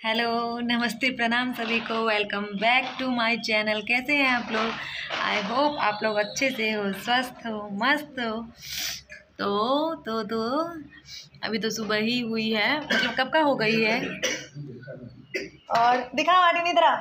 Hello नमस्ते प्रणाम सभी को। Welcome back to my channel कैसे हैं आप लोग? आई होप आप लोग अच्छे से हो स्वस्थ हो मस्त हो। तो तो तो अभी तो सुबह ही हुई है। मतलब कब का हो गई है? और दिखाओ आटी निद्रा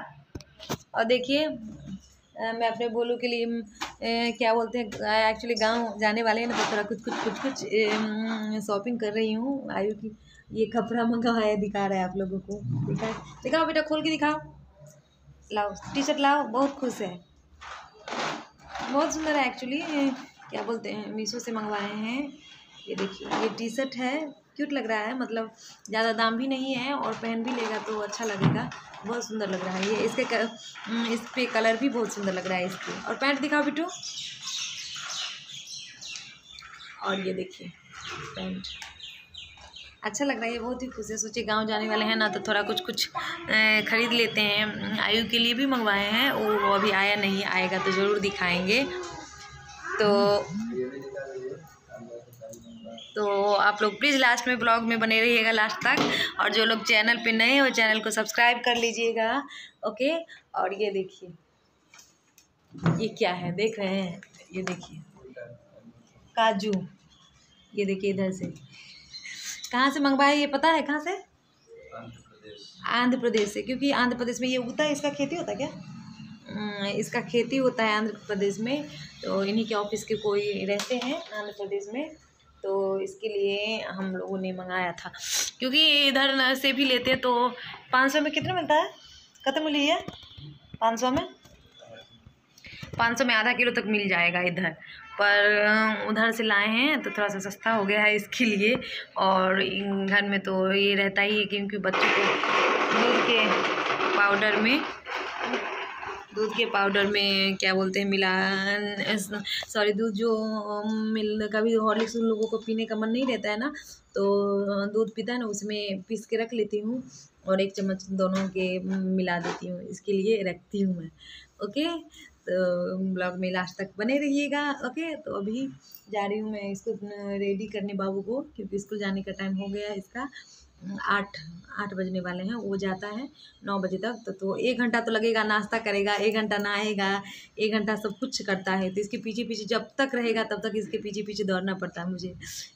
और देखिए मैं अपने बोलू के लिए अ, क्या बोलते हैं एक्चुअली गाँव जाने वाले हैं ना तो थोड़ा कुछ कुछ कुछ कुछ शॉपिंग कर रही हूँ। आयु की ये कपड़ा मंगाया है दिखा रहा है आप लोगों को। दिखा। दिखाओ बेटा खोल के दिखाओ। लाओ टी शर्ट लाओ बहुत खुश है। बहुत सुंदर है एक्चुअली क्या बोलते हैं मीशो से मंगवाए हैं। ये देखिए ये टी शर्ट है क्यूट लग रहा है मतलब ज़्यादा दाम भी नहीं है और पहन भी लेगा तो अच्छा लगेगा। बहुत सुंदर लग रहा है। ये इसके क- हम्म, इस पे कलर भी बहुत सुंदर लग रहा है इसके। और पैंट दिखाओ बिट्टू। और ये देखिए पैंट। अच्छा लग रहा है बहुत ही खुश है। सोचिए, गाँव जाने वाले हैं, ना तो थोड़ा कुछ कुछ खरीद लेते हैं। आयु के लिए भी मंगवाए हैं, वो अभी आया नहीं, आएगा तो ज़रूर दिखाएँगे। तो तो आप लोग प्लीज़ लास्ट में ब्लॉग में बने रहिएगा लास्ट तक। और जो लोग चैनल पे नए हो चैनल को सब्सक्राइब कर लीजिएगा। ओके और ये देखिए। ये क्या है? देख रहे हैं। ये देखिए। काजू। ये देखिए इधर से। कहाँ से मंगवाए ये पता है? कहाँ से? आंध्र प्रदेश। से क्योंकि आंध्र प्रदेश में ये उगता है इसका खेती होता है क्या? इसका खेती होता है आंध्र प्रदेश में तो इन्हीं के ऑफ़िस के कोई रहते हैं आंध्र प्रदेश में तो इसके लिए हम लोगों ने मंगाया था। क्योंकि इधर से भी लेते हैं तो पाँच सौ में कितना मिलता है? कितना मिली है? पाँच सौ में? पाँच सौ में आधा किलो तक मिल जाएगा इधर। पर उधर से लाए हैं तो थोड़ा सा सस्ता हो गया है इसके लिए। और घर में तो ये रहता ही है क्योंकि बच्चों को दूध के पाउडर में, दूध के पाउडर में क्या बोलते हैं मिला सॉरी, दूध जो मिल, कभी हॉर्लिक्स उन लोगों को पीने का मन नहीं रहता है ना तो दूध पीता है ना, उसमें पीस के रख लेती हूँ और एक चम्मच दोनों के मिला देती हूँ, इसके लिए रखती हूँ मैं। ओके? तो ब्लॉग में लास्ट तक बने रहिएगा, ओके? तो अभी जा रही हूँ मैं इसको रेडी करने बाबू को, क्योंकि स्कूल जाने का टाइम हो गया है इसका। आठ आठ बजने वाले हैं, वो जाता है नौ बजे तक तो तो एक घंटा तो लगेगा, नाश्ता करेगा, एक घंटा नहाएगा, एक घंटा सब कुछ करता है। तो इसके पीछे पीछे जब तक रहेगा, तब तक इसके पीछे पीछे दौड़ना पड़ता है मुझे,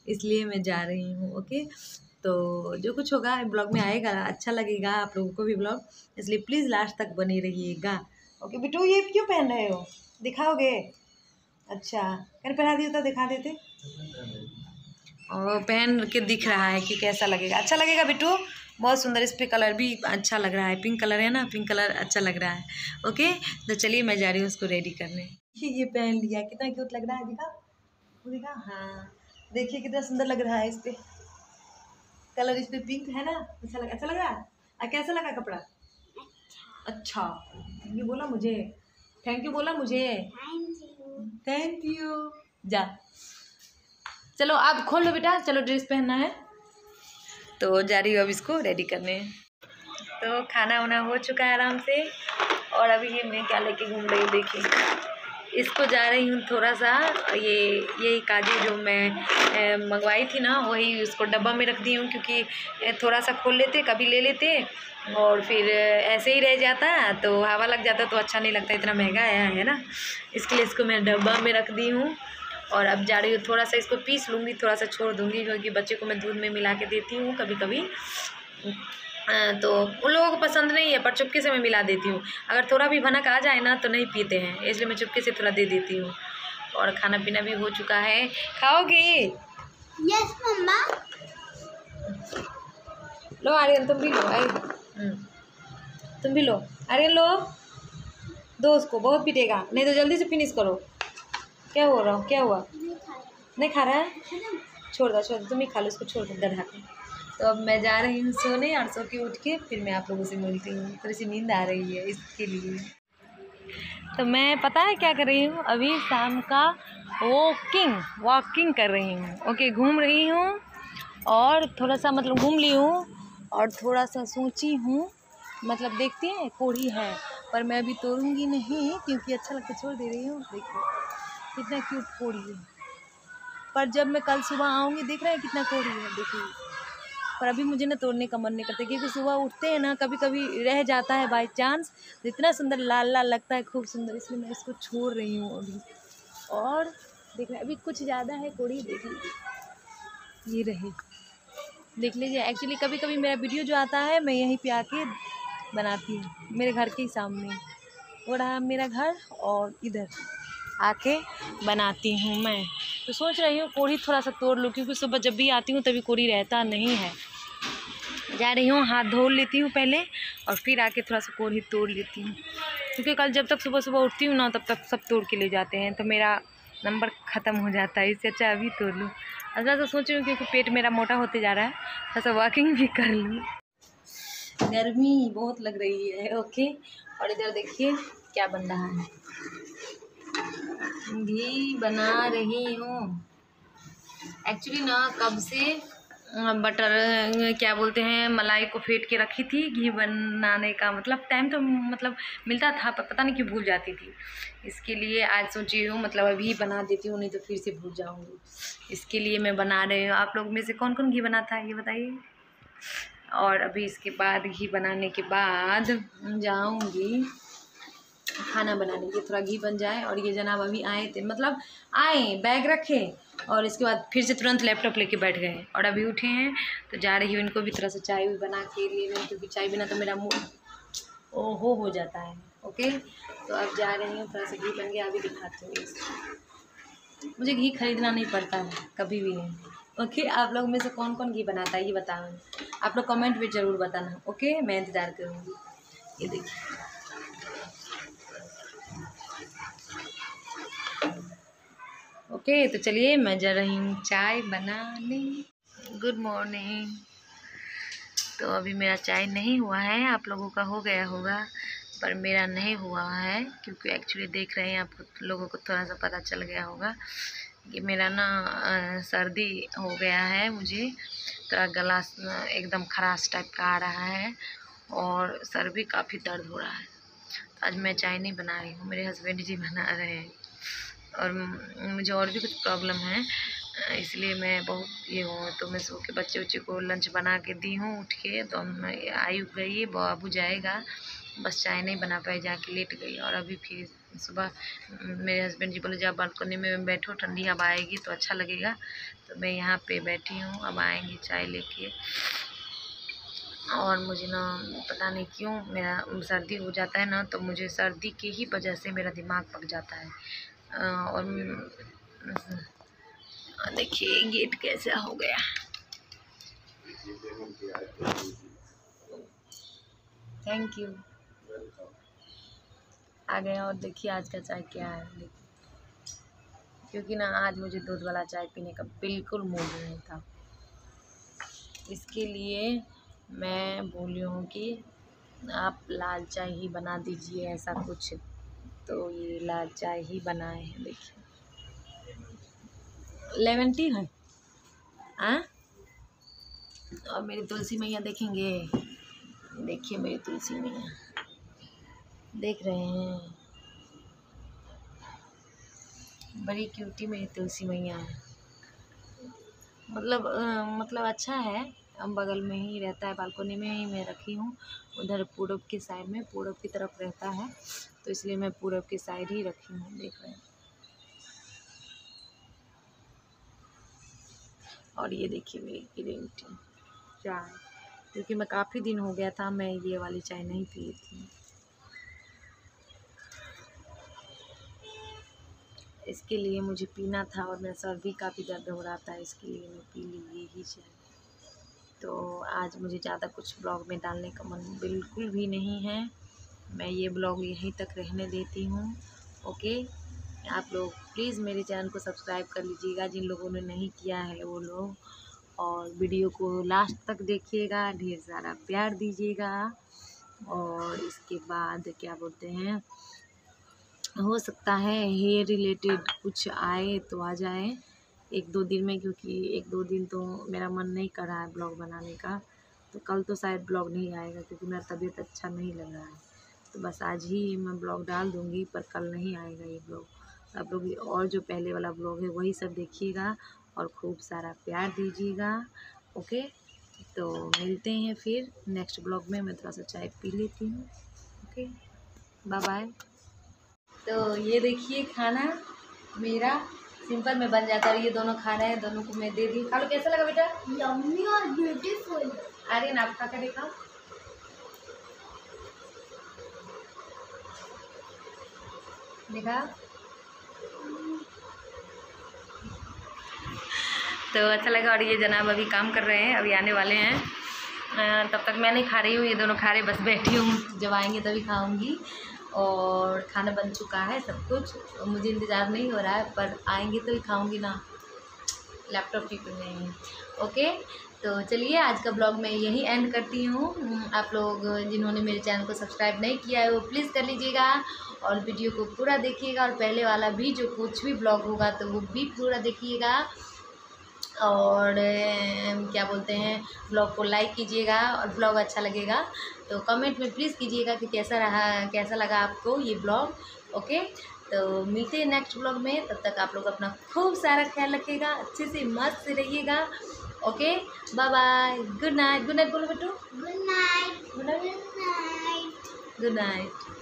इसलिए मैं जा रही हूँ, ओके? तो जो कुछ होगा, ब्लॉग में आएगा अच्छा लगेगा, आप लोगों को भी ब्लॉग, इसलिए प्लीज़ लास्ट तक बने रहिएगा। ओके बिटू ये क्यों पहन रहे हो? दिखाओगे? अच्छा कर पहना दिया तो दिखा देते। और पहन के दिख रहा है कि कैसा लगेगा। अच्छा लगेगा बिटू बहुत सुंदर इस पर कलर भी अच्छा लग रहा है। पिंक कलर है ना? पिंक कलर अच्छा लग रहा है। ओके तो चलिए मैं जा रही हूँ उसको रेडी करने। ये पहन लिया। कितना क्यूट लग रहा है दिखा। दिखा हाँ। देखिए कितना सुंदर लग रहा है इस पर कलर इस पर पिंक है ना? अच्छा लगा अच्छा लग रहा है? कैसा लगा कपड़ा? अच्छा थैंक यू बोला मुझे। थैंक यू बोला मुझे। थैंक यू जा। चलो आप खोल लो बेटा चलो ड्रेस पहनना है। तो जा रही हूँ अब इसको रेडी करने। तो खाना वाना हो चुका है आराम से। और अभी ये मैं क्या लेके घूम रही हूँ देखिए। इसको जा रही हूँ थोड़ा सा ये, यही काजू जो मैं मंगवाई थी ना, वही उसको डब्बा में रख दी हूँ क्योंकि थोड़ा सा खोल लेते, कभी ले लेते और फिर ऐसे ही रह जाता तो हवा लग जाता तो अच्छा नहीं लगता, इतना महँगा आया है ना। इसके लिए इसको मैं डब्बा में रख दी हूँ और अब जा रही हूँ थोड़ा सा इसको पीस लूँगी थोड़ा सा छोड़ दूँगी क्योंकि बच्चे को मैं दूध में मिला के देती हूँ कभी कभी तो उन लोगों को पसंद नहीं है पर चुपके से मैं मिला देती हूँ। अगर थोड़ा भी भनक आ जाए ना तो नहीं पीते हैं इसलिए मैं चुपके से थोड़ा दे देती हूँ। और खाना पीना भी हो चुका है। खाओगे? यस मम्मा। लो आर्यन तुम भी लो आई हम्म, तुम भी लो। आर्यन लो। दो उसको बहुत पीटेगा। नहीं तो जल्दी से फिनिश करो। क्या हो रहा हूँ? क्या हुआ? नहीं खा रहा। है? छोड़। दो छोड़ दो। तुम ही खा लो उसको छोड़ दो गधा को तो अब मैं जा रही हूँ सोने और सो के उठ के फिर मैं आप लोगों से मिलती हूँ। थोड़ी सी नींद आ रही है इसके लिए। तो मैं पता है क्या कर रही हूँ? अभी शाम का वॉकिंग वॉकिंग कर रही हूँ। ओके घूम रही हूँ और थोड़ा सा मतलब घूम ली हूँ और थोड़ा सा सोची हूँ। मतलब देखती हैं, कोढ़ी है, पर मैं अभी तोड़ूँगी नहीं क्योंकि अच्छा लगता छोड़ दे रही हूँ। देखो, कितना क्यूट कोढ़ी है। पर जब मैं कल सुबह आऊँगी, देख रहे हैं कितना कोढ़ी है, देखिए। पर अभी मुझे ना तोड़ने का मन नहीं करता, क्योंकि सुबह उठते हैं ना कभी कभी रह जाता है बाई चांस तो इतना सुंदर लाल लाल लगता है, खूब सुंदर, इसलिए मैं इसको छोड़ रही हूँ अभी। और देख रहे अभी कुछ ज़्यादा है, कोड़ी देख लीजिए ये रहे। देख लीजिए एक्चुअली कभी कभी मेरा वीडियो जो आता है, मैं यहीं पे आके बनाती हूँ, मेरे घर के ही सामने। वो रहा मेरा घर और इधर आके बनाती हूँ मैं। तो सोच रही हूँ, कोड़ी थोड़ा सा तोड़ लूँ, क्योंकि सुबह जब भी आती हूँ, तभी कोड़ी रहता नहीं है। जा रही हूँ, हाथ धो लेती हूँ पहले और फिर आके थोड़ा सा कोड़ी तोड़ लेती हूँ। क्योंकि कल जब तक सुबह सुबह उठती हूँ ना, तब तक सब तोड़ के ले जाते हैं तो मेरा नंबर ख़त्म हो जाता है, इससे अच्छा अभी तोड़ लूँ। अच्छा तो सोच रही हूँ क्योंकि पेट मेरा मोटा होते जा रहा है, थोड़ा सा वॉकिंग भी कर लूँ। गर्मी बहुत लग रही है ओके और इधर देखिए क्या बन रहा है। घी बना रही हूँ। एक्चुअली ना, कब से बटर क्या बोलते हैं, मलाई को फेंट के रखी थी, घी बनाने का मतलब टाइम तो मतलब मिलता था, पर पता नहीं क्यों भूल जाती थी। इसके लिए आज सोची हूँ मतलब अभी बना देती हूँ, नहीं तो फिर से भूल जाऊँगी। इसके लिए मैं बना रही हूँ। आप लोग में से कौन कौन घी बनाता है, ये बताइए? और अभी इसके बाद, घी बनाने के बाद जाऊँगी। खाना बनाने के थोड़ा घी बन जाए और ये जनाब अभी आए थे मतलब आए, बैग रखे और इसके बाद फिर से तुरंत लैपटॉप लेके बैठ गए और अभी उठे हैं। तो जा रही हूँ इनको भी थोड़ा सा चाय भी बना के लिए क्योंकि चाय बिना तो मेरा मुँह ओहो हो जाता है ओके तो अब जा रही हूँ, थोड़ा सा घी बन गया, अभी दिखाती हूँ मुझे घी खरीदना नहीं पड़ता है, कभी भी नहीं ओके आप लोग में से कौन कौन घी बनाता है, ये बताओ। आप लोग कमेंट में ज़रूर बताना ओके मैं इंतज़ार करूँगी। ये देखिए। ओके तो चलिए मैं जा रही हूँ चाय बनाने। गुड मॉर्निंग तो अभी मेरा चाय नहीं हुआ है, आप लोगों का हो गया होगा, पर मेरा नहीं हुआ है, क्योंकि एक्चुअली देख रहे हैं आप लोगों को थोड़ा सा पता चल गया होगा कि मेरा ना सर्दी हो गया है मुझे, थोड़ा गला एकदम खराश टाइप का आ रहा है, और सर भी काफ़ी दर्द हो रहा है। तो आज मैं चाय नहीं बना रही हूँ, मेरे हस्बैंड जी बना रहे हैं। और मुझे और भी कुछ प्रॉब्लम है, इसलिए मैं बहुत ये हूँ। तो मैं सो के बच्चे उच्चे को लंच बना के दी हूँ, उठ के तो आई गई, बाबू जाएगा। बस चाय नहीं बना पाई, जाके लेट गई और अभी फिर सुबह मेरे हस्बैंड जी बोले जब बालकनी में बैठो, ठंडी हवा आएगी तो अच्छा लगेगा। तो मैं यहाँ पे बैठी हूँ, अब आएँगी चाय लेके। और मुझे ना पता नहीं क्यों मेरा, सर्दी हो जाता है ना तो मुझे सर्दी की ही वजह से मेरा दिमाग पक जाता है। और देखिए, गेट कैसा हो गया। थैंक यू आ गए और देखिए, आज का चाय क्या है। क्योंकि ना, आज मुझे दूध वाला चाय पीने का बिल्कुल मूड नहीं था। इसके लिए मैं बोली हूँ कि आप लाल चाय ही बना दीजिए, ऐसा कुछ तो ये लाल चाय ही बनाए हैं देखिए। लेमन टी है? आ? और मेरी तुलसी मैया देखेंगे। देखिए मेरी तुलसी मैया। देख रहे हैं। बड़ी क्यूटी मेरी तुलसी मैया है। मतलब आ, मतलब अच्छा है। हम बगल में ही रहता है बालकोनी में ही मैं रखी हूँ। उधर पूरब के साइड में पूरब की तरफ़ रहता है। तो इसलिए मैं पूरब की साइड ही रखी हूँ, देख रहे हैं। और ये देखिए मेरी ग्रीन टी चाय। क्योंकि मैं काफ़ी दिन हो गया था, मैं ये वाली चाय नहीं पी थी। इसके लिए मुझे पीना था और मेरा सर भी काफ़ी दर्द हो रहा था, इसके लिए मैं पी ली ये ही चाय। तो आज मुझे ज़्यादा कुछ ब्लॉग में डालने का मन बिल्कुल भी नहीं है। मैं ये ब्लॉग यहीं तक रहने देती हूँ। ओके? आप लोग प्लीज़ मेरे चैनल को सब्सक्राइब कर लीजिएगा, जिन लोगों ने नहीं किया है वो लोग। और वीडियो को लास्ट तक देखिएगा, ढेर सारा प्यार दीजिएगा। और इसके बाद क्या बोलते हैं, हो सकता है हेयर रिलेटेड कुछ आए तो आ जाए एक दो दिन में, क्योंकि एक दो दिन तो मेरा मन नहीं कर रहा है ब्लॉग बनाने का। तो कल तो शायद ब्लॉग नहीं आएगा, क्योंकि मेरा तबीयत अच्छा नहीं लग रहा है। तो बस आज ही मैं ब्लॉग डाल दूँगी पर कल नहीं आएगा ये ब्लॉग। तो आप लोग और जो पहले वाला ब्लॉग है वही सब देखिएगा और खूब सारा प्यार दीजिएगा ओके? तो मिलते हैं फिर नेक्स्ट ब्लॉग में मैं थोड़ा सा चाय पी लेती हूँ ओके? बाय बाय तो ये देखिए खाना मेरा सिंपल में बन जाता है ये दोनों खा रहे हैं दोनों को मैं दे दी। खा लो कैसा लगा बेटा? यम्मी और ब्यूटीफुल ना आप खा कर दिखाओ देखा? तो अच्छा लगा और ये जनाब अभी काम कर रहे हैं, अभी आने वाले हैं। तब तक मैं नहीं खा रही हूँ, ये दोनों खा रहे बस बैठी हूँ। जब आएँगे तभी खाऊँगी। और खाना बन चुका है सब कुछ। तो मुझे इंतज़ार नहीं हो रहा है, पर आएँगे तो ही खाऊँगी ना। लैपटॉप ठीक नहीं ओके? तो चलिए, आज का ब्लॉग मैं यही एंड करती हूँ। आप लोग जिन्होंने मेरे चैनल को सब्सक्राइब नहीं किया है, वो प्लीज़ कर लीजिएगा। और वीडियो को पूरा देखिएगा और पहले वाला भी जो कुछ भी ब्लॉग होगा तो वो भी पूरा देखिएगा। और क्या बोलते हैं ब्लॉग को लाइक कीजिएगा और ब्लॉग अच्छा लगेगा। तो कमेंट में प्लीज़ कीजिएगा कि कैसा रहा कैसा लगा आपको ये ब्लॉग ओके? तो मिलते हैं नेक्स्ट ब्लॉग में। तब तक आप लोग अपना खूब सारा ख्याल रखिएगा अच्छे से मस्त से रहिएगा okay? Bye bye good night good night बोलो बेटू। Good night good night good night good night